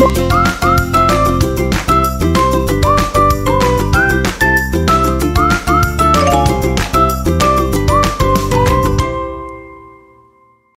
you